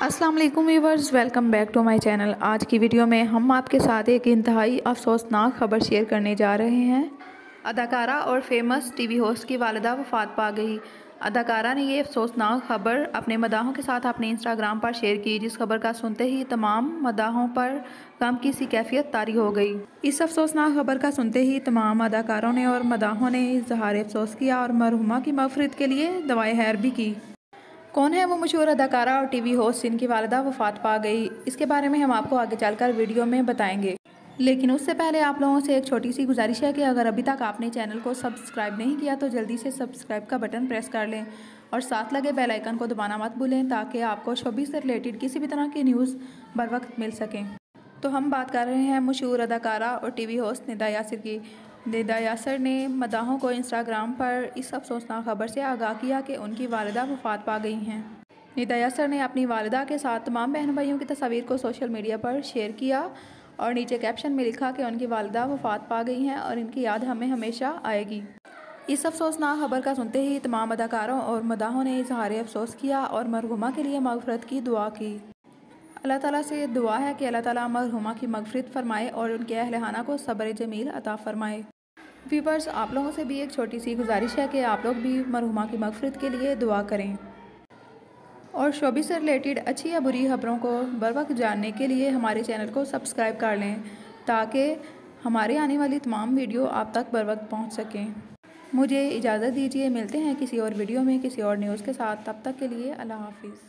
अस्सलाम वालेकुम viewers welcome back to my channel. आज की वीडियो में हम आपके साथ एक इंतहाई अफसोसनाक खबर शेयर करने जा रहे हैं। अदाकारा और फ़ेमस टीवी होस्ट की वालदा वफात पा गई। अदाकारा ने ये अफसोसनाक खबर अपने मदाहों के साथ अपने इंस्टाग्राम पर शेयर की, जिस खबर का सुनते ही तमाम मदाहों पर गम की सी कैफियत तारी हो गई। इस अफसोसनाक खबर का सुनते ही तमाम अदाकारों ने और मदाहों ने इजहार अफसोस किया और मरहुमा की मफरत के लिए दवाएँ हैर भी की। कौन है वो मशहूर अदाकारा और टीवी होस्ट जिनकी वालदा वफात पा गई? इसके बारे में हम आपको आगे चलकर वीडियो में बताएँगे। लेकिन उससे पहले आप लोगों से एक छोटी सी गुजारिश है कि अगर अभी तक आपने चैनल को सब्सक्राइब नहीं किया तो जल्दी से सब्सक्राइब का बटन प्रेस कर लें और साथ लगे बेल आइकन को दबाना मत भूलें, ताकि आपको शोबी से रिलेटेड किसी भी तरह की न्यूज़ बर वक्त मिल सकें। तो हम बात कर रहे हैं मशहूर अदाकारा और टीवी होस्ट निदा यासिर की। निदा यासर ने मदाहों को इंस्टाग्राम पर इस अफसोसनाक खबर से आगाह किया कि उनकी वालदा वफात पा गई हैं। निदा यासर ने अपनी वालदा के साथ तमाम बहन भाइयों की तस्वीर को सोशल मीडिया पर शेयर किया और नीचे कैप्शन में लिखा कि उनकी वालदा वफात पा गई हैं और इनकी याद हमें हमेशा आएगी। इस अफसोसनाक खबर का सुनते ही तमाम अदाकारों और मदाहों ने इजहार अफसोस किया और मरहुमा के लिए मगफरत की दुआ की। अल्लाह ताला से दुआ है कि अल्लाह ताला मरहुमा की मगफरत फरमाए और उनके अहलहाना को सब्र जमील अता फरमाए। व्यूवर्स आप लोगों से भी एक छोटी सी गुजारिश है कि आप लोग भी मरहुमा की मगफरत के लिए दुआ करें। और शोबी से रिलेटेड अच्छी या बुरी खबरों को बर वक्त जानने के लिए हमारे चैनल को सब्सक्राइब कर लें, ताकि हमारे आने वाली तमाम वीडियो आप तक बर वक्त पहुँच सकें। मुझे इजाज़त दीजिए, मिलते हैं किसी और वीडियो में किसी और न्यूज़ के साथ। तब तक के लिए अल्लाह हाफिज़।